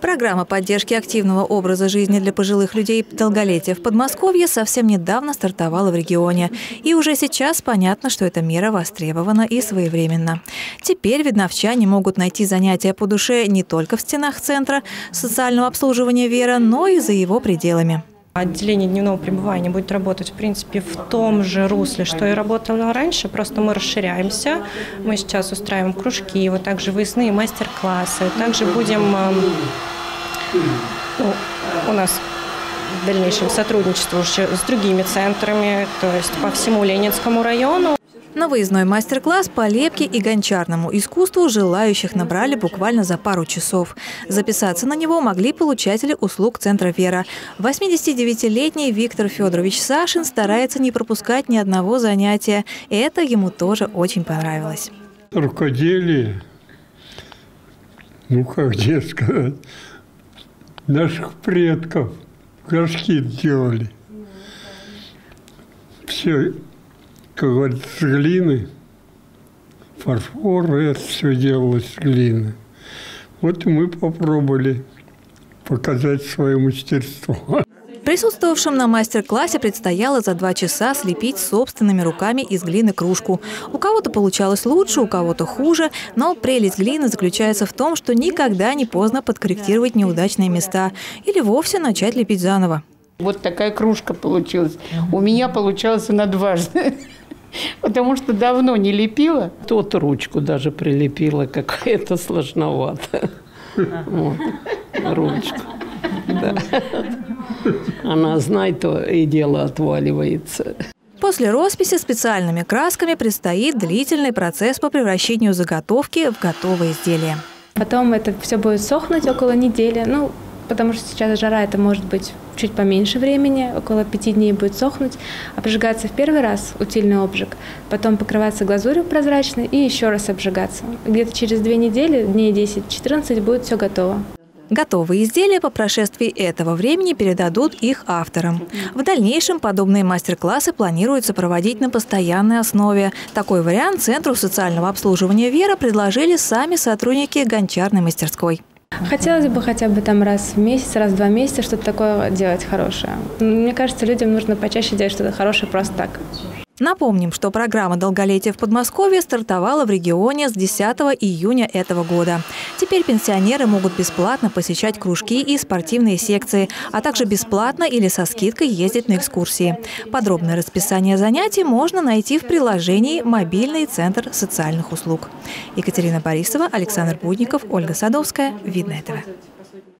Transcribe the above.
Программа поддержки активного образа жизни для пожилых людей долголетия в Подмосковье совсем недавно стартовала в регионе. И уже сейчас понятно, что эта мера востребована и своевременна. Теперь видновчане могут найти занятия по душе не только в стенах Центра социального обслуживания «Вера», но и за его пределами. Отделение дневного пребывания будет работать, в принципе, в том же русле, что и работало раньше, просто мы расширяемся. Мы сейчас устраиваем кружки, вот также выездные мастер-классы. Также будем, эм, ну, у нас в дальнейшем сотрудничество уже с другими центрами, то есть по всему Ленинскому району. На выездной мастер-класс по лепке и гончарному искусству желающих набрали буквально за пару часов. Записаться на него могли получатели услуг Центра «Вера». 89-летний Виктор Федорович Сашин старается не пропускать ни одного занятия. И это ему тоже очень понравилось. Рукоделие, ну как где сказать, наших предков горшки делали. Все как говорится, с глины. Фарфор, это все делалось с глины. Вот и мы попробовали показать свое мастерство. Присутствовавшим на мастер-классе предстояло за два часа слепить собственными руками из глины кружку. У кого-то получалось лучше, у кого-то хуже, но прелесть глины заключается в том, что никогда не поздно подкорректировать неудачные места или вовсе начать лепить заново. Вот такая кружка получилась. У меня получалось она дважды. Потому что давно не лепила. Тут ручку даже прилепила, какая-то сложновато. Вот. Ручку. Да. Она, знает, то и дело отваливается. После росписи специальными красками предстоит длительный процесс по превращению заготовки в готовое изделие. Потом это все будет сохнуть около недели. Ну, потому что сейчас жара, это может быть чуть поменьше времени, около пяти дней будет сохнуть, обжигаться в первый раз утильный обжиг, потом покрываться глазурью прозрачной и еще раз обжигаться. Где-то через две недели, дней 10-14 будет все готово. Готовые изделия по прошествии этого времени передадут их авторам. В дальнейшем подобные мастер-классы планируется проводить на постоянной основе. Такой вариант Центру социального обслуживания «Вера» предложили сами сотрудники гончарной мастерской. Хотелось бы хотя бы там раз в месяц, раз в два месяца что-то такое делать хорошее. Мне кажется, людям нужно почаще делать что-то хорошее просто так. Напомним, что программа «Долголетие в Подмосковье» стартовала в регионе с 10 июня этого года. Теперь пенсионеры могут бесплатно посещать кружки и спортивные секции, а также бесплатно или со скидкой ездить на экскурсии. Подробное расписание занятий можно найти в приложении «Мобильный центр социальных услуг». Екатерина Борисова, Александр Будников, Ольга Садовская. Видно этого.